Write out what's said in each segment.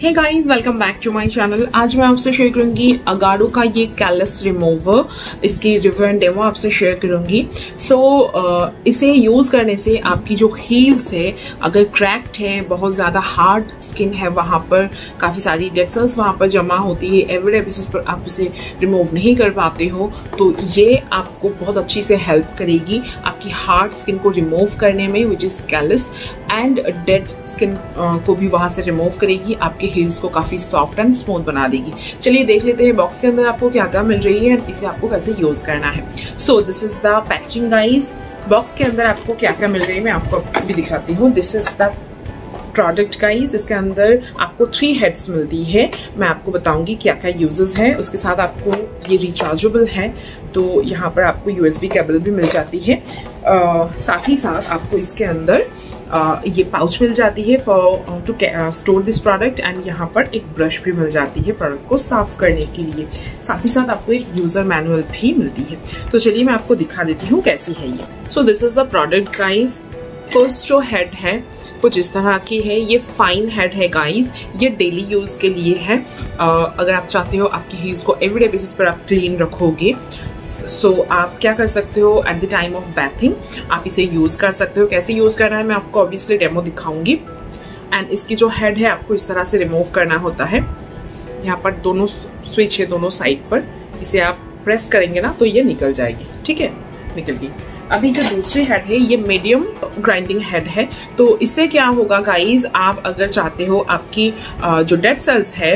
Hey guys welcome back to my channel आज मैं आपसे शेयर करूँगी अगाडो का ये कैलस रिमूवर इसकी रिव्यू एंड डेमो आपसे शेयर करूँगी। सो so, इसे यूज़ करने से आपकी जो हील्स है अगर क्रैक्ड है बहुत ज़्यादा हार्ड स्किन है वहाँ पर काफ़ी सारी डेड वहाँ पर जमा होती है। एवरीडे बेसिस पर आप उसे रिमूव नहीं कर पाते हो तो ये आपको बहुत अच्छी से हेल्प करेगी आपकी हार्ड स्किन को रिमूव करने में which is callus and dead skin को भी वहाँ से रिमूव करेगी आपके आपके हील्स को काफ़ी सॉफ्ट एंड स्मूथ बना देगी। चलिए देख लेते हैं बॉक्स के अंदर आपको क्या क्या मिल रही है इसे आपको कैसे यूज़ करना है। So this is the packaging guys box के अंदर आपको क्या क्या मिल रही है मैं आपको भी दिखाती हूँ। This is the product guys इसके अंदर आपको थ्री हेड्स मिलती है। मैं आपको बताऊँगी क्या क्या यूजेस है। उसके साथ आपको ये रिचार्जेबल है। तो यहाँ पर आपको यूएसबी केबल भी मिल जाती है। साथ ही साथ आपको इसके अंदर ये पाउच मिल जाती है for to store this product and यहाँ पर एक ब्रश भी मिल जाती है प्रोडक्ट को साफ़ करने के लिए। साथ ही साथ आपको एक यूज़र मैनुअल भी मिलती है। तो चलिए मैं आपको दिखा देती हूँ कैसी है ये। So this is the product guys first जो हेड है कुछ इस तरह की है, ये फाइन हेड है गाइस ये डेली यूज़ के लिए है। अगर आप चाहते हो आपकी हील्स को एवरीडे बेसिस पर आप क्लीन रखोगे सो so, आप क्या कर सकते हो at the time of bathing आप इसे यूज़ कर सकते हो। कैसे यूज़ करना है मैं आपको ऑब्वियसली डेमो दिखाऊँगी। एंड इसकी जो हेड है आपको इस तरह से रिमूव करना होता है। यहाँ पर दोनों स्विच है दोनों साइड पर। इसे आप प्रेस करेंगे ना तो ये निकल जाएगी। ठीक है? निकल गई। अभी जो दूसरी हेड है, ये मीडियम ग्राइंडिंग हेड है। तो इससे क्या होगा गाइस आप अगर चाहते हो आपकी जो डेड सेल्स है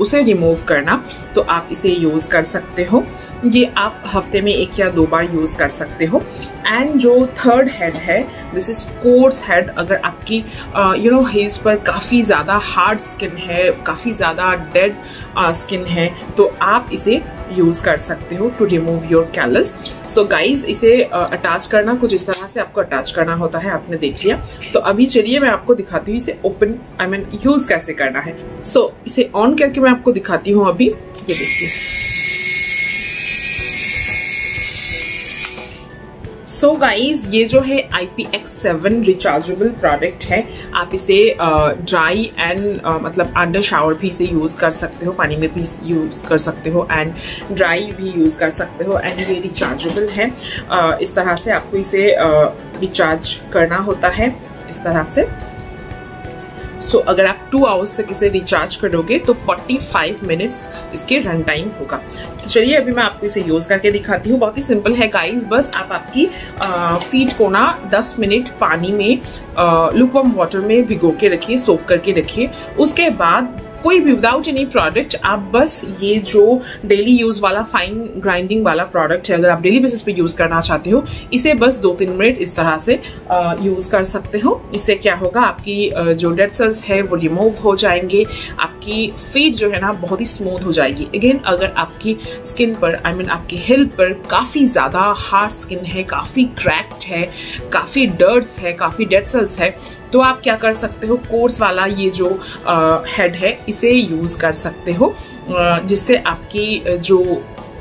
उसे रिमूव करना तो आप इसे यूज़ कर सकते हो। ये आप हफ़्ते में एक या दो बार यूज़ कर सकते हो। एंड जो थर्ड हेड है दिस इज़ कोर्स हेड अगर आपकी यू नो हेज पर काफ़ी ज़्यादा हार्ड स्किन है, काफ़ी ज़्यादा डेड स्किन है तो आप इसे यूज़ कर सकते हो to remove your callus so guys इसे अटैच uh, करना कुछ इस तरह से आपको अटैच करना होता है आपने देख लिया। तो अभी चलिए मैं आपको दिखाती हूँ इसे ओपन आई मीन यूज़ कैसे करना है। सो so, इसे ऑन करके मैं आपको दिखाती हूँ अभी। ये देखिए। सो so गाइज़ ये जो है I P X seven rechargeable product है। आप इसे ड्राई uh, एंड uh, मतलब अंडर शावर भी इसे यूज़ कर सकते हो पानी में भी यूज़ कर सकते हो एंड ड्राई भी यूज़ कर सकते हो एंड ये रिचार्जेबल है। uh, इस तरह से आपको इसे रिचार्ज करना होता है। इस तरह से। सो अगर आप टू आवर्स तक इसे रिचार्ज करोगे तो 45 मिनट्स इसके रन टाइम होगा। तो चलिए, अभी मैं आपको इसे यूज़ करके दिखाती हूँ। बहुत ही सिंपल है गाइस बस आप आपकी फीट को ना 10 मिनट पानी में लुकवम वाटर में भिगो के रखिए सोप करके रखिए। उसके बाद कोई भी विदाउट एनी प्रोडक्ट आप बस ये जो डेली यूज़ वाला फाइन ग्राइंडिंग वाला प्रोडक्ट है अगर आप डेली बेसिस पे यूज़ करना चाहते हो इसे बस दो तीन मिनट इस तरह से यूज़ कर सकते हो। इससे क्या होगा आपकी जो डेड सेल्स है वो रिमूव हो जाएँगे आपकी फीट जो है ना बहुत ही स्मूथ हो जाएगी। अगेन अगर आपकी स्किन पर आई I मीन mean, आपकी हिल पर काफ़ी ज़्यादा हार्ड स्किन है काफ़ी क्रैक्ड है काफ़ी डर्ट्स है काफ़ी डेड सेल्स है तो आप क्या कर सकते हो कोर्स वाला ये जो हेड है इसे यूज़ कर सकते हो जिससे आपकी जो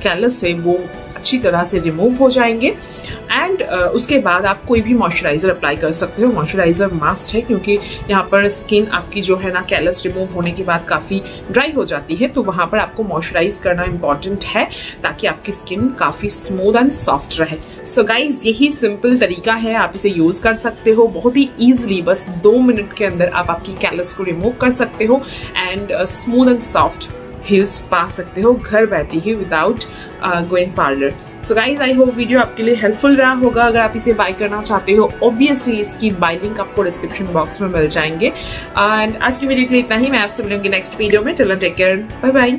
कैलस है वो अच्छी तरह से रिमूव हो जाएँगे। एंड uh, उसके बाद आप कोई भी मॉइस्चराइजर अप्लाई कर सकते हो। मॉइस्चराइजर मास्ट है क्योंकि यहाँ पर स्किन आपकी जो है ना कैलस रिमूव होने के बाद काफ़ी ड्राई हो जाती है। तो वहाँ पर आपको मॉइस्चराइज करना इंपॉर्टेंट है ताकि आपकी स्किन काफ़ी स्मूथ एंड सॉफ्ट रहे। सो so गाइज़ यही सिंपल तरीका है। आप इसे यूज़ कर सकते हो। बहुत ही ईजिली बस दो मिनट के अंदर आप आपकी कैलस को रिमूव कर सकते हो। And smooth and soft heels पा सकते हो। घर बैठे ही without going parlour so guys I hope video आपके लिए हेल्पफुल रहा होगा। अगर आप इसे बाय करना चाहते हो ऑब्वियसली इसकी बाय लिंक आपको डिस्क्रिप्शन बॉक्स में मिल जाएँगे। एंड आज की वीडियो के लिए इतना ही। मैं आपसे मिलूँगी नेक्स्ट वीडियो में। चलो टेक केयर बाय बाय